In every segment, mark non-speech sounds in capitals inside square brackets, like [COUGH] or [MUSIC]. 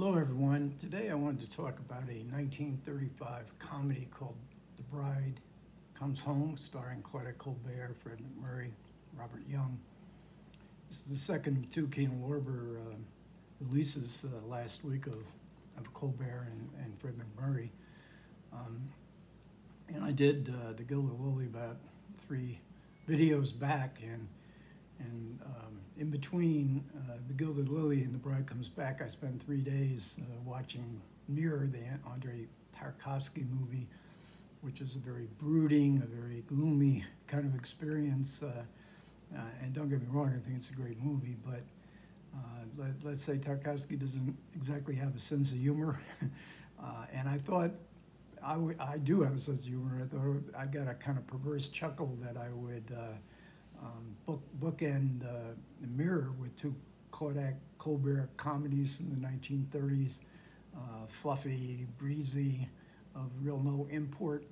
Hello, everyone. Today I wanted to talk about a 1935 comedy called The Bride Comes Home, starring Claudette Colbert, Fred MacMurray, Robert Young. This is the second of two Kino Lorber uh, releases uh, last week of, of Colbert and, and Fred MacMurray. Um, and I did uh, The Gilded Lily about three videos back, and and um, in between uh, The Gilded Lily and The Bride Comes Back, I spent three days uh, watching Mirror, the Andrei Tarkovsky movie, which is a very brooding, a very gloomy kind of experience. Uh, uh and don't get me wrong, I think it's a great movie, but uh, let, us say Tarkovsky doesn't exactly have a sense of humor. [LAUGHS] Uh, and I thought, I, I do have a sense of humor. I thought I got a kind of perverse chuckle that I would um, book bookend uh, the Mirror with two Claudette Colbert comedies from the 1930s, uh, fluffy, breezy, of real no import.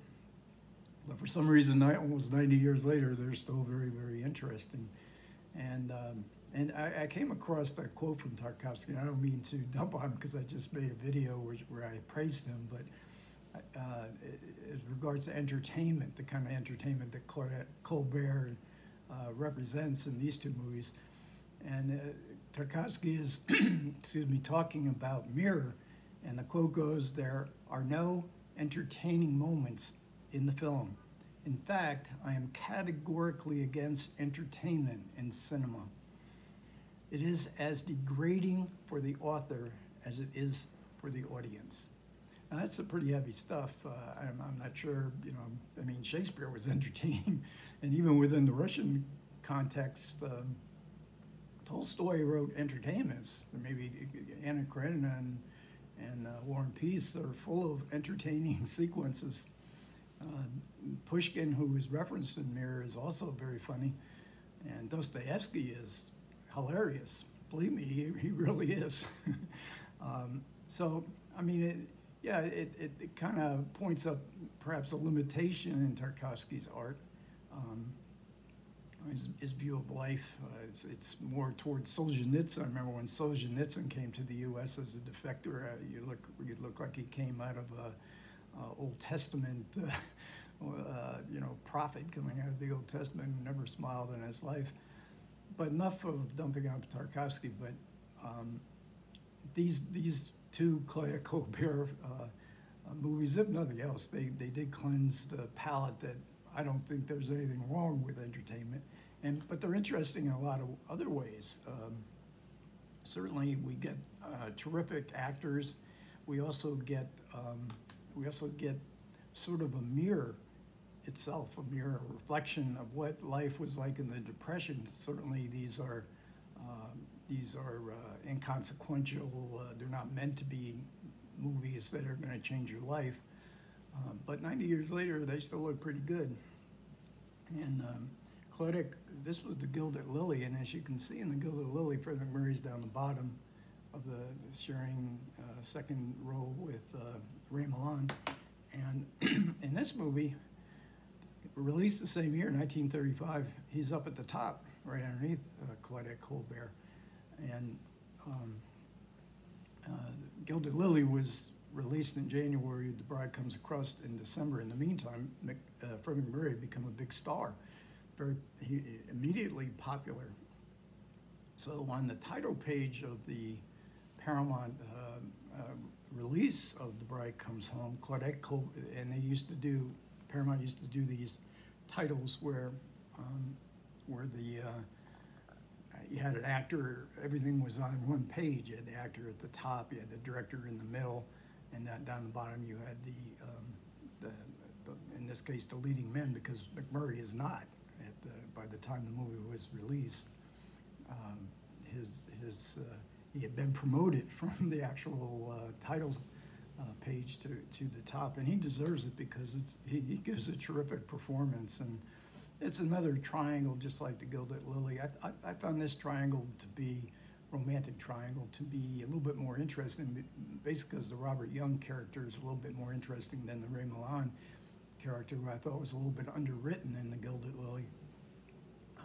But for some reason, almost 90 years later, they're still very, very interesting. And um, and I, I, came across that quote from Tarkovsky. I don't mean to dump on him because I just made a video where, where I praised him, but uh, as regards to entertainment, the kind of entertainment that Colbert uh, represents in these two movies. And uh, Tarkovsky is, [CLEARS THROAT] excuse me, talking about Mirror, and the quote goes, there are no entertaining moments in the film. In fact, I am categorically against entertainment in cinema. It is as degrading for the author as it is for the audience. Now, that's a pretty heavy stuff. Uh, I'm, I'm, not sure, you know, I mean, Shakespeare was [LAUGHS] entertaining, and even within the Russian context, um, Tolstoy wrote entertainments. Maybe Anna Karenina and, and uh, War and Peace are full of [LAUGHS] entertaining [LAUGHS] sequences. Uh, Pushkin, who is referenced in Mirror, is also very funny, and Dostoevsky is hilarious. Believe me, he, he really is. um, so, I mean, it, yeah, it, it, it kind of points up perhaps a limitation in Tarkovsky's art, um, his, his, view of life. Uh, it's, it's more towards Solzhenitsyn. I remember when Solzhenitsyn came to the U.S. as a defector, uh, you look you look like he came out of a, Old Testament, [LAUGHS] uh, you know, prophet coming out of the Old Testament, who never smiled in his life. But enough of dumping on Tarkovsky. But um, these these two Claire Colbert uh, movies, if nothing else, they, they did cleanse the palate that I don't think there's anything wrong with entertainment. And, but they're interesting in a lot of other ways. Um, certainly we get uh, terrific actors. We also get, um, we also get sort of a mirror itself, a mirror a reflection of what life was like in the Depression. Certainly these are these are uh, inconsequential. Uh, they're not meant to be movies that are going to change your life. Um, but 90 years later, they still look pretty good. And um, this was the Gilded Lily, and as you can see in the Gilded Lily, Fred MacMurray's down the bottom of the, the sharing uh, second row with uh, Ray Milland. And [CLEARS THROAT] in this movie, released the same year, 1935, he's up at the top, right underneath uh, Claudette Colbert. And um, uh, Lily was released in January. The Bride Comes Across in December. In the meantime, Mc, uh, Fred MacMurray had become a big star, very he, immediately popular. So on the title page of the Paramount uh, uh, release of The Bride Comes Home, Claudette and they used to do, Paramount used to do these titles where, um, where the uh, you had an actor, everything was on one page. You had the actor at the top, you had the director in the middle, and down the bottom you had the, um, the, the, in this case, the leading men, because MacMurray is not at the, by the time the movie was released. Um, his, his, uh, he had been promoted [LAUGHS] from the actual uh, title uh, page to, to the top, and he deserves it because it's, he, he gives a terrific performance. and it's another triangle, just like the Gilded Lily. I, I, I found this triangle to be romantic triangle to be a little bit more interesting, basically because the Robert Young character is a little bit more interesting than the Ray Milland character, who I thought was a little bit underwritten in the Gilded Lily.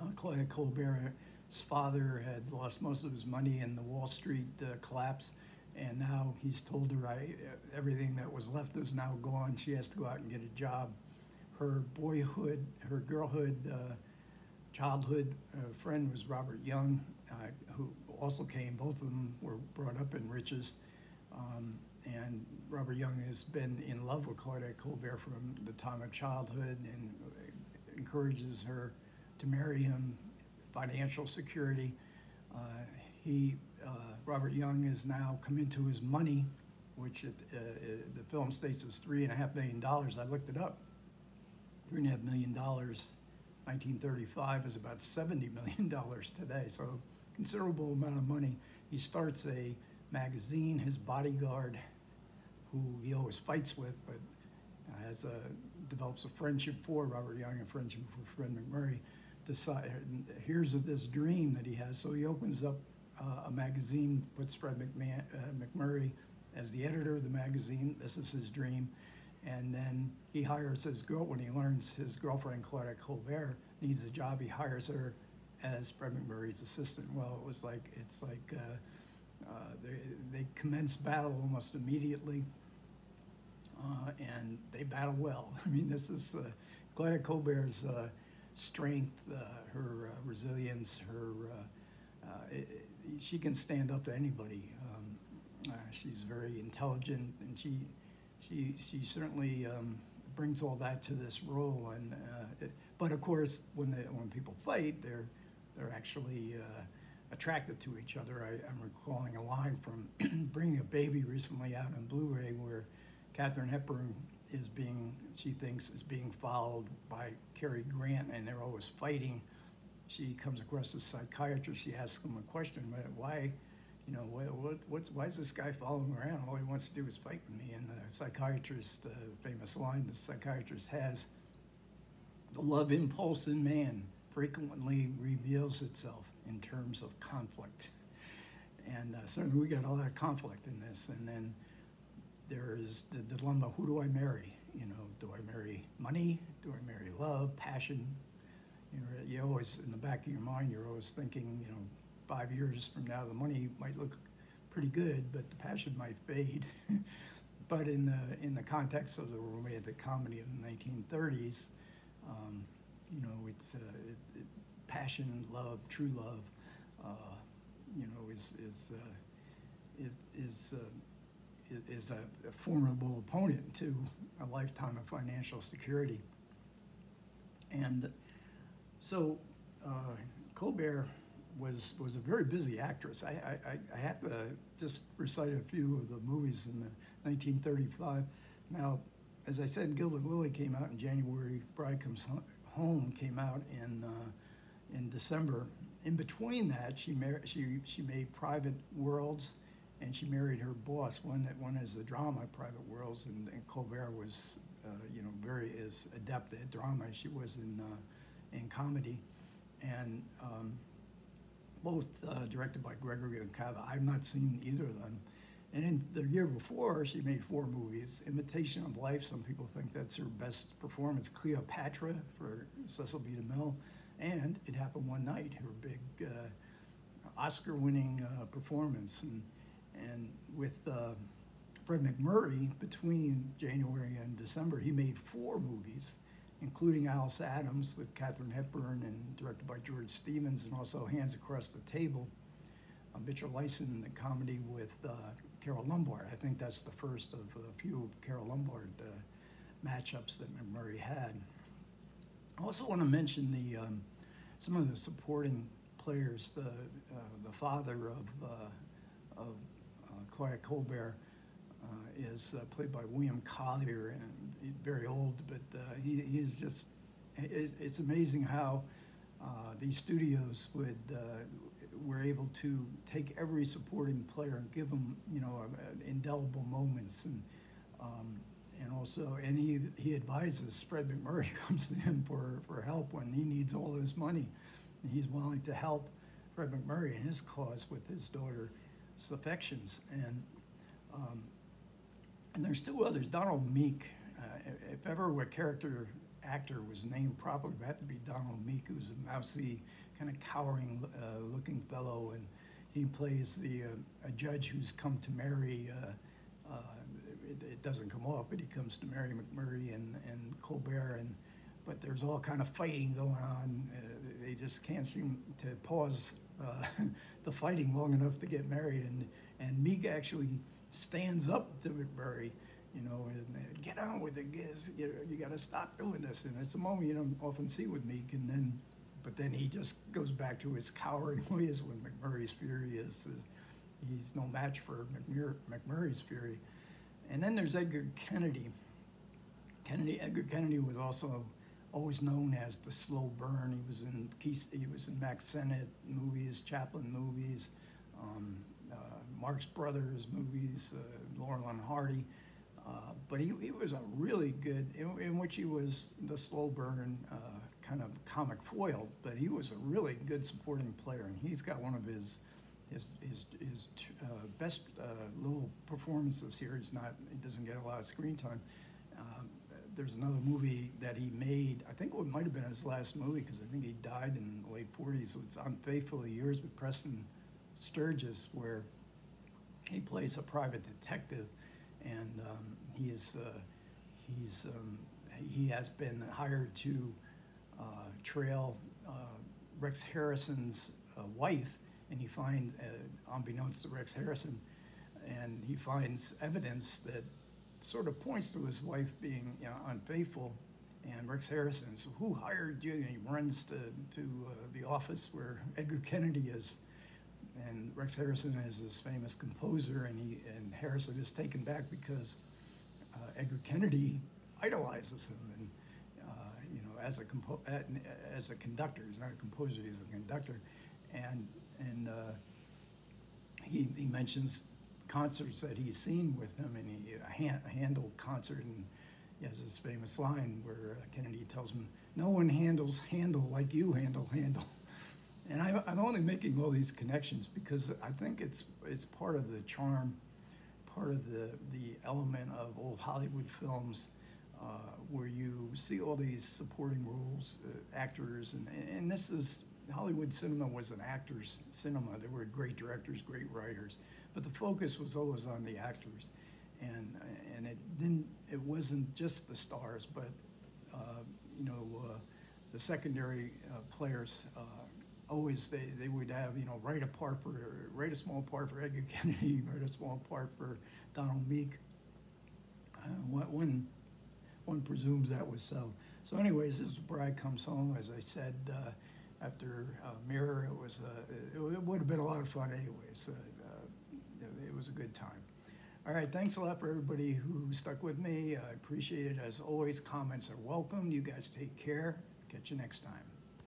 Uh, Claude Colbert's father had lost most of his money in the Wall Street uh, collapse, And now he's told her I, everything that was left is now gone. She has to go out and get a job. Her boyhood, her girlhood, uh, childhood uh, friend was Robert Young, uh, who also came. Both of them were brought up in Riches. Um, and Robert Young has been in love with Claudette Colbert from the time of childhood and encourages her to marry him, financial security. Uh, he, uh, Robert Young, has now come into his money, which it, uh, uh, the film states is three and a half million dollars. I looked it up. Three and a half million dollars, 1935 is about 70 million dollars today. So considerable amount of money. He starts a magazine, his bodyguard, who he always fights with, but has a, develops a friendship for Robert Young, a friendship for Fred MacMurray. Decide, here's this dream that he has. So he opens up uh, a magazine, puts Fred McMahon, uh, MacMurray as the editor of the magazine. This is his dream. And then he hires his girl, when he learns his girlfriend, Claudette Colbert, needs a job, he hires her as Fred MacMurray's assistant. Well, it was like, it's like, uh, uh, they, they commence battle almost immediately, uh, and they battle well. [LAUGHS] I mean, this is uh, Claudette Colbert's uh, strength, uh, her uh, resilience, her it, she can stand up to anybody. Um, she's very intelligent, and she she she certainly um, brings all that to this role. And it, but of course, when they, when people fight, they're they're actually attracted to each other. I, am recalling a line from [CLEARS THROAT] Bringing a Baby recently out on Blu-ray where Katharine Hepburn is being, she thinks, is being followed by Cary Grant, and they're always fighting. She comes across a psychiatrist. She asks him a question, why, you know, what, what, what's, why is this guy following around? All he wants to do is fight with me. And the psychiatrist, the famous line the psychiatrist has, the love impulse in man frequently reveals itself in terms of conflict. And uh, certainly we got a lot of conflict in this. And then there is the dilemma, who do I marry? You know, do I marry money? Do I marry love, passion? You're, you always, in the back of your mind, you're always thinking, you know, five years from now, the money might look pretty good, but the passion might fade. [LAUGHS] but in the, in the context of the romantic comedy of the 1930s, um, you know, it's, uh, it, it, passion, love, true love, uh, you know, is is uh, is is, uh, is a, a, formidable opponent to a lifetime of financial security. And so uh, Colbert was was a very busy actress. I, I, I have to just recite a few of the movies in the 1935. Now, as I said, Gilded Lily came out in January. Bride Comes Home came out in uh, in December. In between that, she, mar- she, she made Private Worlds and she married her boss. One that one is the drama, Private Worlds, and, and Colbert was, uh, you know, very as adept at drama she was in uh, in comedy, and um, both uh, directed by Gregory La Cava. I've not seen either of them. And in the year before, she made four movies. Imitation of Life, some people think that's her best performance. Cleopatra for Cecil B. DeMille and it happened one night, her big uh, Oscar-winning uh, performance. And, and with uh, Fred MacMurray, between January and December, he made four movies, including Alice Adams with Katharine Hepburn and directed by George Stevens, and also Hands Across the Table, a Mitchell the comedy with uh, Carole Lombard. I think that's the first of a few Carole Lombard uh, matchups that MacMurray had. I also want to mention the um, some of the supporting players. The uh, the father of uh, of uh, Claudette Colbert uh, is uh, played by William Collier, and very old, but he he is just. It's, amazing how these studios would were able to take every supporting player and give them, you know, indelible moments and. Um, and also, and he, he advises, Fred MacMurray [LAUGHS] comes to him for, for help when he needs all his money. And he's willing to help Fred MacMurray in his cause with his daughter's affections. And, um, and there's two others. Donald Meek, uh, if ever a character actor was named properly, it had to be Donald Meek, who's a mousy, kind of cowering uh, looking fellow. And he plays the, uh, a judge who's come to marry, uh, uh, it, it doesn't come off, but he comes to marry MacMurray and, and Colbert, and, but there's all kind of fighting going on. Uh, They just can't seem to pause [LAUGHS] the fighting long enough to get married, and, and Meek actually stands up to MacMurray, you know, and, uh, get on with it, guys, you, you gotta stop doing this, and it's a moment you don't often see with Meek, and then, but then he just goes back to his cowering [LAUGHS] ways when MacMurray's fury is, he's no match for McMur- MacMurray's fury. And then there's Edgar Kennedy. Kennedy, Edgar Kennedy was also always known as the slow burn. He was in he was in Mack Sennett movies, Chaplin movies, um, Marx Brothers movies, uh, Laurel and Hardy. Uh, but he, he was a really good, in, in which he was the slow burn uh, kind of comic foil, but he was a really good supporting player, and he's got one of his his his, his uh, best uh, little performances here. He's not he doesn't get a lot of screen time. Um, there's another movie that he made. I think it might have been his last movie because I think he died in the late 40s. So it's Unfaithfully Yours with Preston Sturges, where he plays a private detective, and um, he's uh, he's um, he has been hired to uh, trail uh, Rex Harrison's uh, wife, and he finds, uh, unbeknownst to Rex Harrison, and he finds evidence that sort of points to his wife being you know, unfaithful. And Rex Harrison says, "Who hired you?" And he runs to to the office where Edgar Kennedy is, and Rex Harrison is this famous composer, and he and Harrison is taken back because uh, Edgar Kennedy idolizes him, and uh, you know, as a compo- as a conductor, he's not a composer, he's a conductor, and and uh, he he mentions concerts that he's seen with him, and he a, Han- a Handel concert, and he has this famous line where uh, Kennedy tells him, "No one handles Handel like you handle Handel." And I'm, I'm only making all these connections because I think it's, it's part of the charm, part of the, the element of old Hollywood films uh, where you see all these supporting roles, uh, actors, and, and this is, Hollywood cinema was an actor's cinema. There were great directors, great writers, but the focus was always on the actors. And, and it didn't, it wasn't just the stars, but, uh, you know, uh, the secondary uh, players, uh, always, they, they would have, you know, write a part for, write a small part for Edgar [LAUGHS] Kennedy, write a small part for Donald Meek. Uh, One, one- presumes that was so. So anyways, this is Bride Comes Home, as I said, uh, after uh, Mirror, it was, uh, it it would have been a lot of fun anyways. Uh, uh, It it was a good time. All right, thanks a lot for everybody who stuck with me. I appreciate it. As always, comments are welcome. You guys take care. Catch you next time.